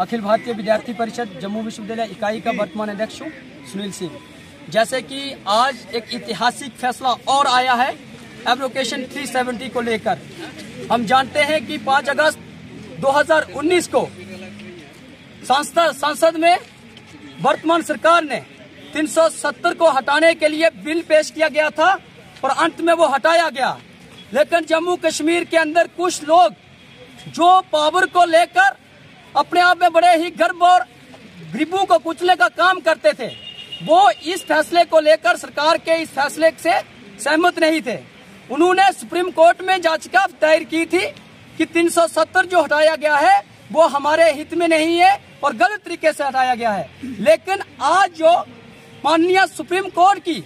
अखिल भारतीय विद्यार्थी परिषद जम्मू विश्वविद्यालय इकाई का वर्तमान अध्यक्ष हूँ, सुनील सिंह। जैसे कि आज एक ऐतिहासिक फैसला और आया है एब्रोकेशन 370 को लेकर। हम जानते हैं कि 5 अगस्त 2019 को सांसद संसद में वर्तमान सरकार ने 370 को हटाने के लिए बिल पेश किया गया था और अंत में वो हटाया गया। लेकिन जम्मू कश्मीर के अंदर कुछ लोग जो पावर को लेकर अपने आप में बड़े ही गर्व और गरीबों को कुचले का काम करते थे। वो इस फैसले को लेकर सरकार के इस फैसले से सहमत नहीं थे। उन्होंने सुप्रीम कोर्ट में याचिका दायर की थी कि 370 जो हटाया गया है, वो हमारे हित में नहीं है और गलत तरीके से हटाया गया है। लेकिन आज जो माननीय सुप्रीम कोर्ट की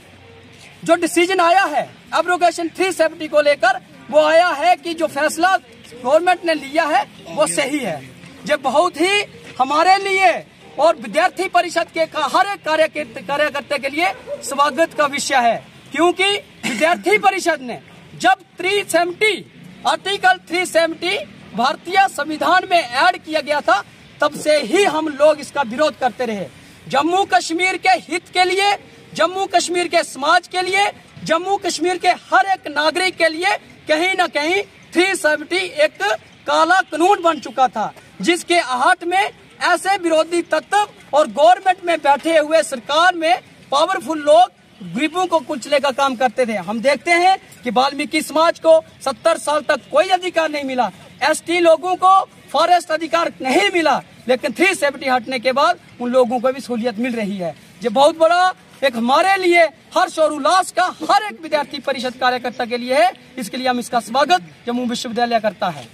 जो डिसीज़न आया है एब्रोगेशन 370 को लेकर, वो आया है कि जो फैसला गवर्नमेंट ने लिया है, वो सही है। ये बहुत ही हमारे लिए और विद्यार्थी परिषद के हर एक कार्यकर्ता के लिए स्वागत का विषय है। क्योंकि विद्यार्थी परिषद ने जब 370 आर्टिकल 370 भारतीय संविधान में ऐड किया गया था, तब से ही हम लोग इसका विरोध करते रहे। जम्मू कश्मीर के हित के लिए, जम्मू कश्मीर के समाज के लिए, जम्मू कश्मीर के हर एक नागरिक के लिए कहीं न कहीं 370 एक काला कानून बन चुका था। जिसके आहट में ऐसे विरोधी तत्व और गवर्नमेंट में बैठे हुए सरकार में पावरफुल लोग गरीबों को कुचले का काम करते थे। हम देखते हैं कि वाल्मीकि समाज को 70 साल तक कोई अधिकार नहीं मिला। एसटी लोगों को फॉरेस्ट अधिकार नहीं मिला, लेकिन थ्री सेवेंटी हटने के बाद उन लोगों को भी सहूलियत मिल रही है। ये बहुत बड़ा एक हमारे लिए हर्ष और उल्लास का हर एक विद्यार्थी परिषद कार्यकर्ता के लिए है। इसके लिए हम इसका स्वागत जम्मू विश्वविद्यालय करता है।